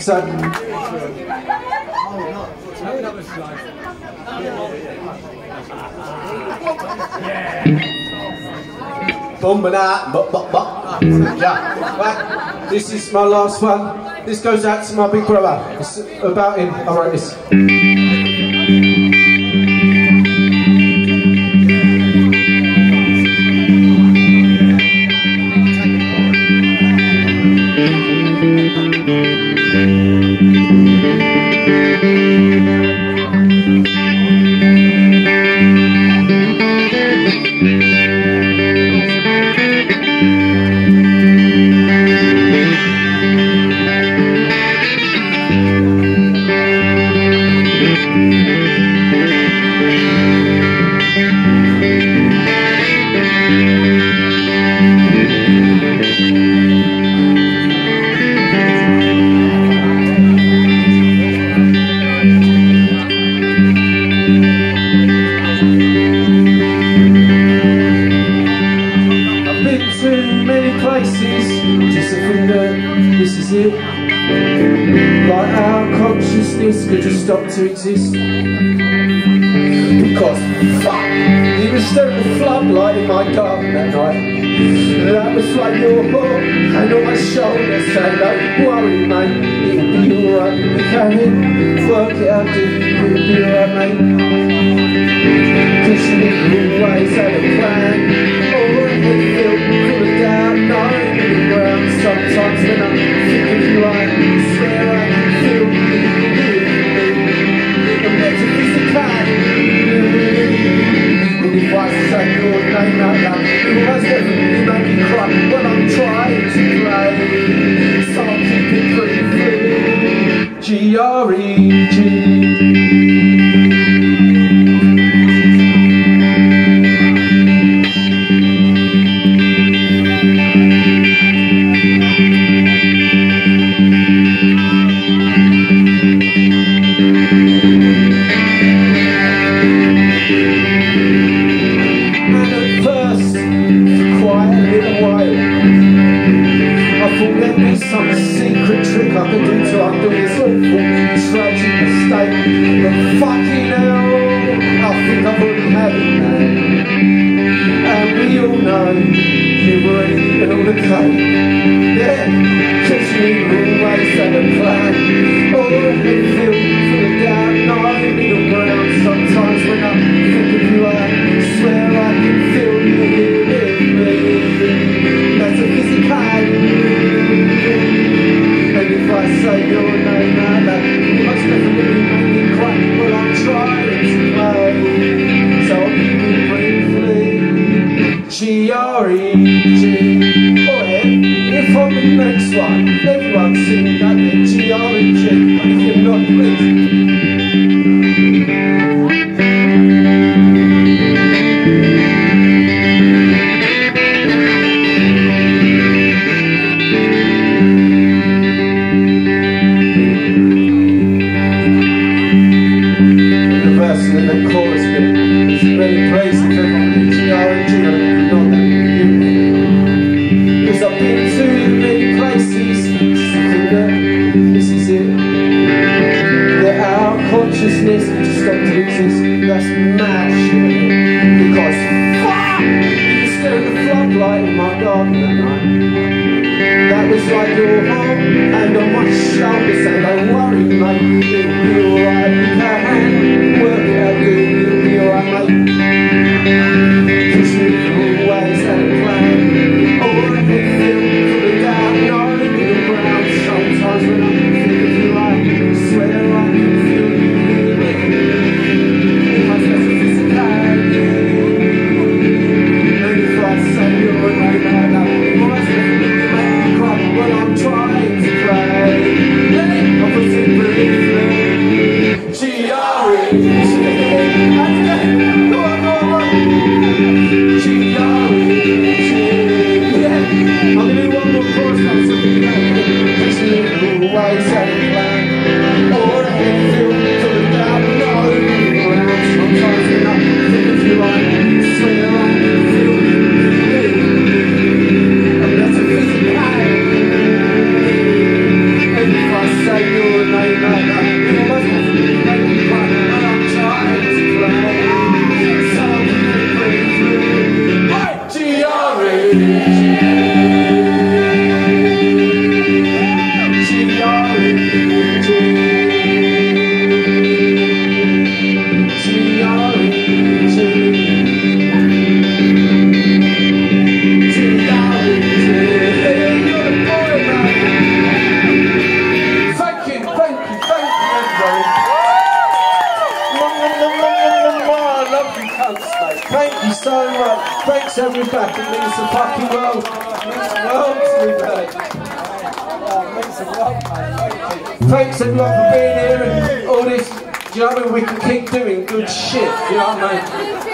So, Boom, banana, but, but, but. Yeah, right. This is my last one. This goes out to my big brother. It's about him. I wrote this. It. Like our consciousness could just stop to exist. Because, fuck, you staring a floodlight in my garden that night. That was like your heart and on my shoulder, saying, don't worry mate, it'll be alright. We can work it out, it'll be alright mate. Cause you always had a plan I say your name out loud It must definitely make me cry When I'm trying to play So I'll pretty free G-R-E-G be some secret trick I could do to undo this awful, tragic mistake. But fucking hell, I think I've already had it now. And we all know you've already eaten all the cake. Yeah, cause you trying to play, so keep it briefly. G-R-E-G. And the chorus bit. It's I know that I've been to many places, this is it. That our consciousness can just stop to exist. That's mad shit. Because fuck, you at the floodlight in my garden night. That was like your heart and on my shoulder saying, don't worry mate, it'll have me back. Means the fucking world. The world mate. Thanks everyone for being here and all this. Do you know what I mean? We can keep doing good shit. You know what I mean?